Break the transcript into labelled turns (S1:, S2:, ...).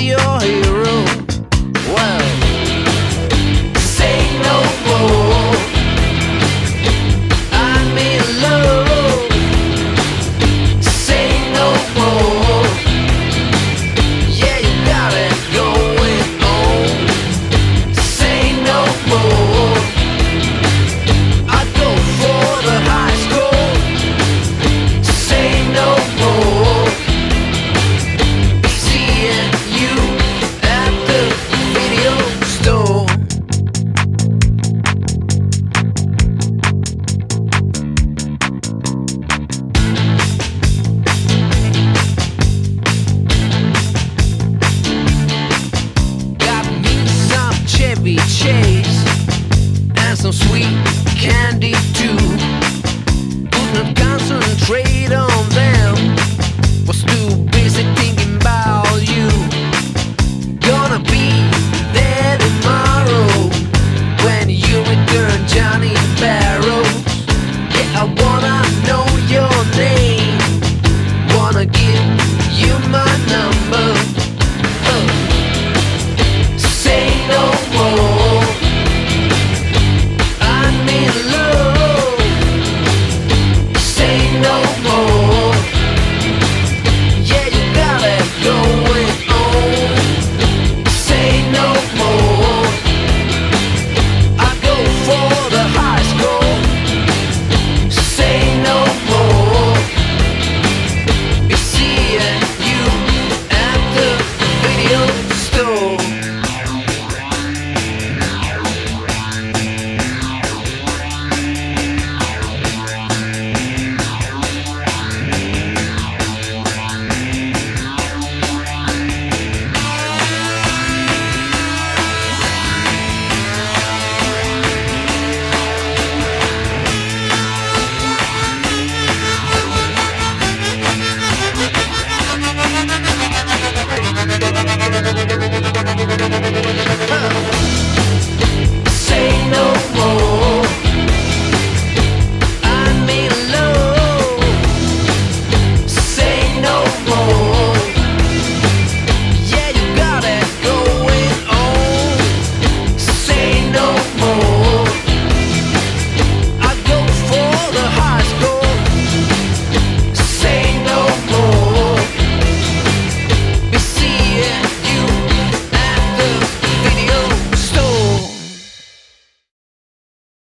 S1: your to